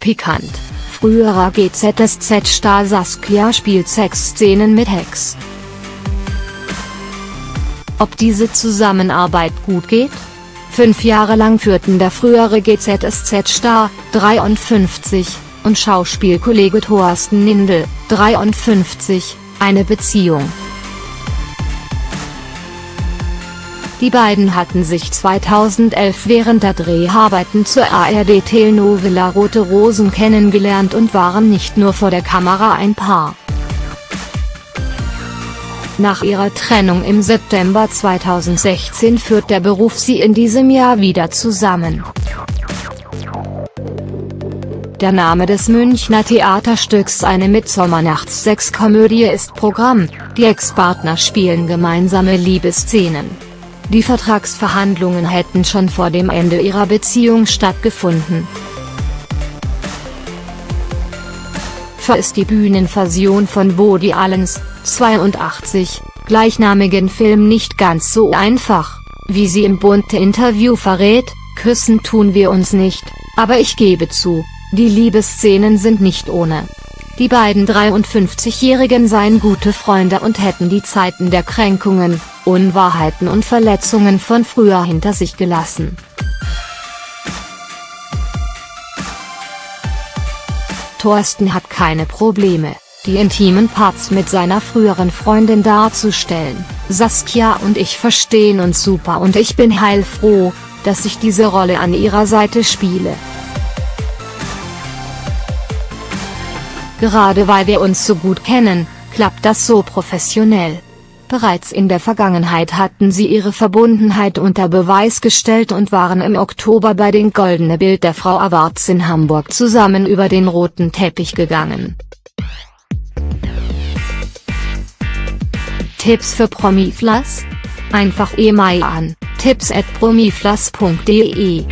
Pikant. Früherer GZSZ-Star Saskia spielt Sexszenen mit Hex. Ob diese Zusammenarbeit gut geht? Fünf Jahre lang führten der frühere GZSZ-Star, 53, und Schauspielkollege Thorsten Nindel, 53, eine Beziehung. Die beiden hatten sich 2011 während der Dreharbeiten zur ARD-Telenovela Rote Rosen kennengelernt und waren nicht nur vor der Kamera ein Paar. Nach ihrer Trennung im September 2016 führt der Beruf sie in diesem Jahr wieder zusammen. Der Name des Münchner Theaterstücks Eine Mittsommernachts-Sexkomödie ist Programm, die Ex-Partner spielen gemeinsame Liebesszenen. Die Vertragsverhandlungen hätten schon vor dem Ende ihrer Beziehung stattgefunden. Für ist die Bühnenversion von Woody Allens, 82, gleichnamigen Film nicht ganz so einfach, wie sie im bunte Interview verrät, küssen tun wir uns nicht, aber ich gebe zu, die Liebesszenen sind nicht ohne. Die beiden 53-Jährigen seien gute Freunde und hätten die Zeiten der Kränkungen, Unwahrheiten und Verletzungen von früher hinter sich gelassen. Thorsten hat keine Probleme, die intimen Parts mit seiner früheren Freundin darzustellen. Saskia und ich verstehen uns super und ich bin heilfroh, dass ich diese Rolle an ihrer Seite spiele. Gerade weil wir uns so gut kennen, klappt das so professionell. Bereits in der Vergangenheit hatten sie ihre Verbundenheit unter Beweis gestellt und waren im Oktober bei den Goldene Bild der Frau Awards in Hamburg zusammen über den roten Teppich gegangen. Tipps für Promiflas? Einfach E-Mail an tipps at promiflas.de